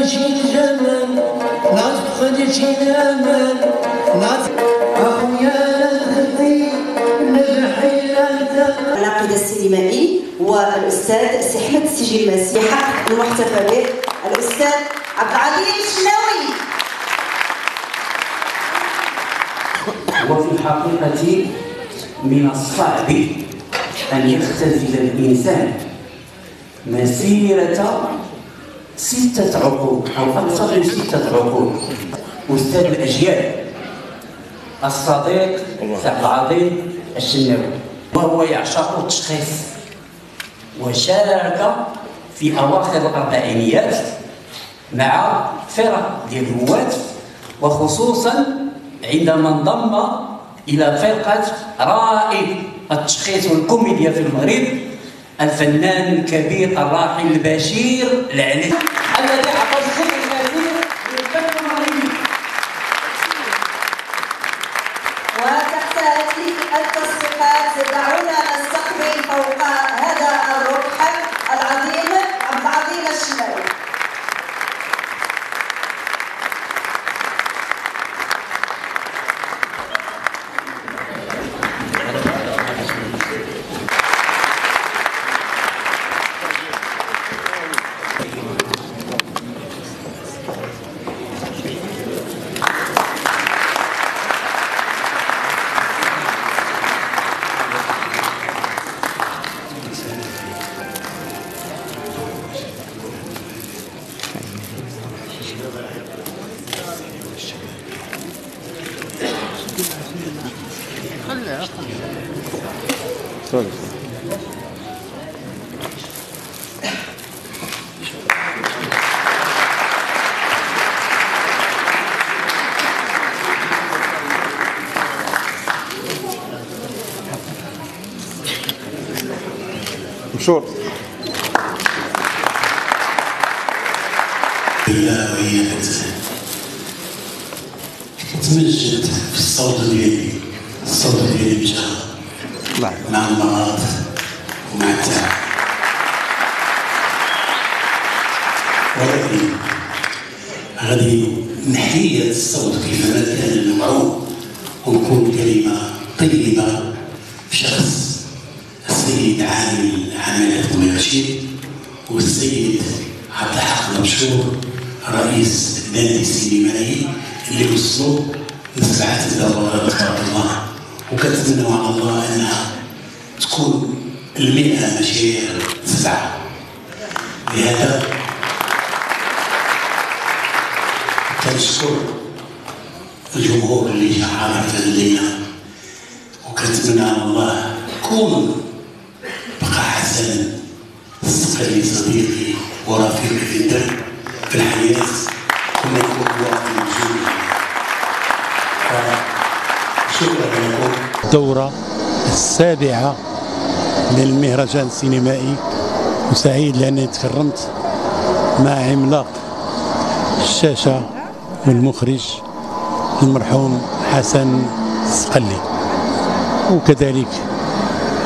ماشي الناقد السينمائي والأستاذ سي احمد يحقق المحتفى به الأستاذ عبد العزيز الشناوي. وفي الحقيقة من الصعب أن يختزل الإنسان مسيرة ستة عقود أو أكثر من ستة عقود. أستاذ الأجيال الصديق عبد العظيم الشناوي. وهو يعشق التشخيص. وشارك في أواخر الأربعينيات مع فرق ديال الهواة وخصوصا عندما انضم إلى فرقة رائد التشخيص والكوميديا في المغرب. الفنان الكبير الراحل بشير العلي الذي عطى الشيء المغربي وتحت هذه التصفيقات دعونا مشهور بالله وهي تمجد في الصوت ديالي الصوت ديالي مشى الله مع المرض ومع التعب. ولكن غادي نحيد الصوت كيفما كان الموعود ونكون كلمة طيبة في شخص السيد عامل عمالة رشيد والسيد عبد الحق المشهور رئيس النادي السينمائي اللي وصلوا لسبعة دورات تبارك الله. وكنتمنوا على الله أنها تكون المئة ماشي سبعة لهذا كنشكر الجمهور اللي جا هذه الليلة وكنتمنى على الله كون بقى صديقي صديقي ورفيقي في الدرب. في الحياة كنا نكون واحد موجود شكرا لكم. الدورة السابعة للمهرجان السينمائي. وسعيد لأني تكرمت مع عملاق الشاشة والمخرج المرحوم حسن السقلي. وكذلك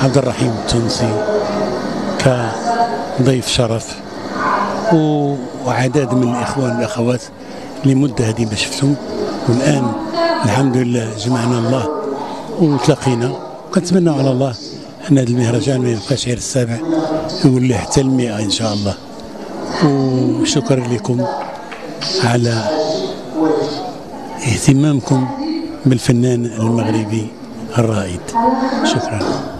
عبد الرحيم التونسي كضيف شرف. وعدد من الإخوان والأخوات لمدة هذه ما شفتهم والآن الحمد لله جمعنا الله وتلاقينا وكنتمنى على الله أن هذا المهرجان ما يبقاش غير السابع. يولي حتى المئة إن شاء الله. وشكرا لكم على اهتمامكم بالفنان المغربي الرائد. شكرا.